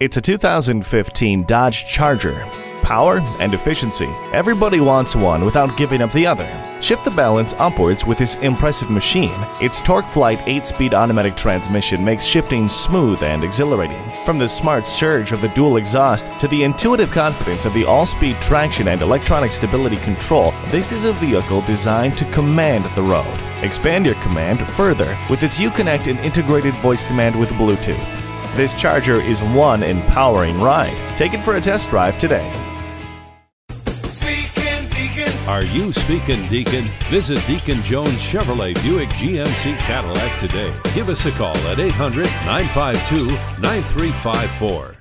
It's a 2015 Dodge Charger. Power and efficiency. Everybody wants one without giving up the other. Shift the balance upwards with this impressive machine. Its TorqueFlite 8-speed automatic transmission makes shifting smooth and exhilarating. From the smart surge of the dual exhaust to the intuitive confidence of the all-speed traction and electronic stability control, this is a vehicle designed to command the road. Expand your command further with its Uconnect and integrated voice command with Bluetooth. This Charger is one empowering ride. Take it for a test drive today. Speaking Deacon. Are you speaking Deacon? Visit Deacon Jones Chevrolet Buick GMC Cadillac today. Give us a call at 800 952 9354.